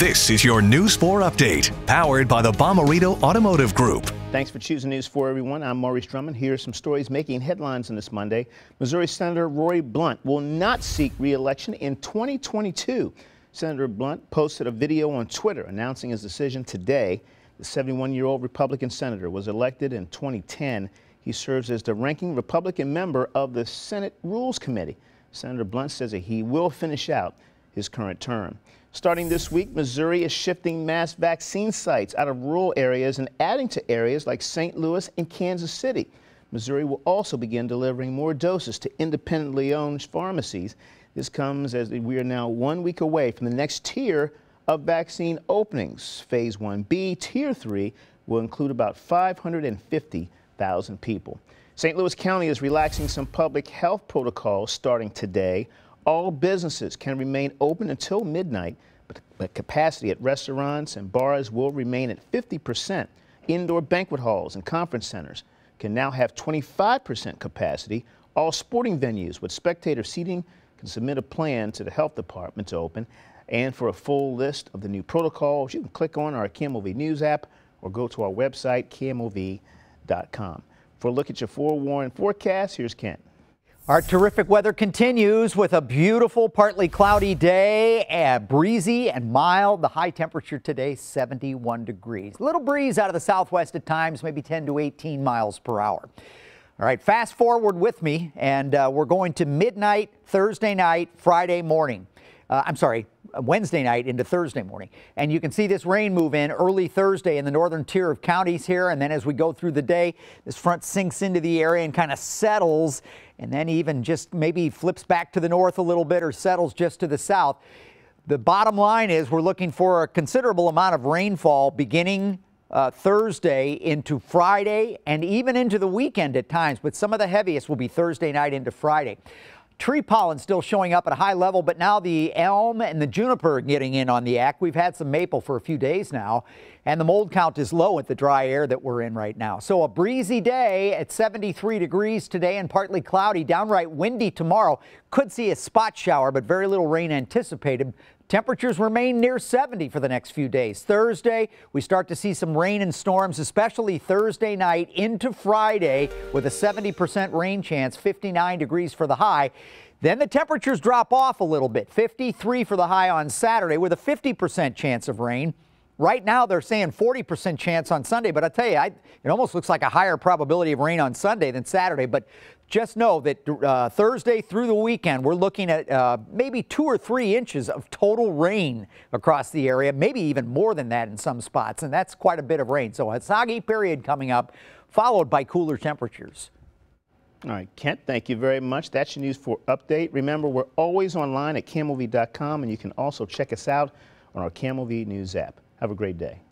This is your News 4 update, powered by the Bomarito Automotive Group. Thanks for choosing News 4, everyone. I'm Maurice Drummond. Here are some stories making headlines on this Monday. Missouri Senator Roy Blunt will not seek re-election in 2022. Senator Blunt posted a video on Twitter announcing his decision today. The 71-year-old Republican senator was elected in 2010. He serves as the ranking Republican member of the Senate Rules Committee. Senator Blunt says that he will finish out his current term. Starting this week, Missouri is shifting mass vaccine sites out of rural areas and adding to areas like St. Louis and Kansas City. Missouri will also begin delivering more doses to independently owned pharmacies. This comes as we are now one week away from the next tier of vaccine openings. Phase 1B, Tier 3, will include about 550,000 people. St. Louis County is relaxing some public health protocols starting today. All businesses can remain open until midnight, but, but capacity at restaurants and bars will remain at 50%. Indoor banquet halls and conference centers can now have 25% capacity. All sporting venues with spectator seating can submit a plan to the health department to open. And for a full list of the new protocols, you can click on our KMOV News app or go to our website, kmov.com. For a look at your forewarned forecast, here's Kent. Our terrific weather continues with a beautiful, partly cloudy day, and breezy and mild. The high temperature today, 71 degrees. Little breeze out of the southwest at times, maybe 10 to 18 miles per hour. All right, fast forward with me, and uh, we're going to midnight Thursday night, Friday morning. Uh, I'm sorry, Wednesday night into Thursday morning. And you can see this rain move in early Thursday in the northern tier of counties here. And then as we go through the day, this front sinks into the area and kind of settles and then even just maybe flips back to the north a little bit or settles just to the south. The bottom line is we're looking for a considerable amount of rainfall beginning uh, Thursday into Friday and even into the weekend at times, but some of the heaviest will be Thursday night into Friday. Tree pollen still showing up at a high level, but now the elm and the juniper getting in on the act. We've had some maple for a few days now, and the mold count is low at the dry air that we're in right now. So a breezy day at 73 degrees today and partly cloudy, downright windy tomorrow. Could see a spot shower, but very little rain anticipated. Temperatures remain near 70 for the next few days. Thursday, we start to see some rain and storms, especially Thursday night into Friday with a 70% rain chance, 59 degrees for the high. Then the temperatures drop off a little bit, 53 for the high on Saturday with a 50% chance of rain. Right now, they're saying 40% chance on Sunday, but I tell you, I, it almost looks like a higher probability of rain on Sunday than Saturday. But just know that uh, Thursday through the weekend, we're looking at uh, maybe two or three inches of total rain across the area, maybe even more than that in some spots, and that's quite a bit of rain. So a soggy period coming up, followed by cooler temperatures. All right, Kent, thank you very much. That's your News 4 update. Remember, we're always online at KMOV.com, and you can also check us out on our KMOV News app. Have a great day.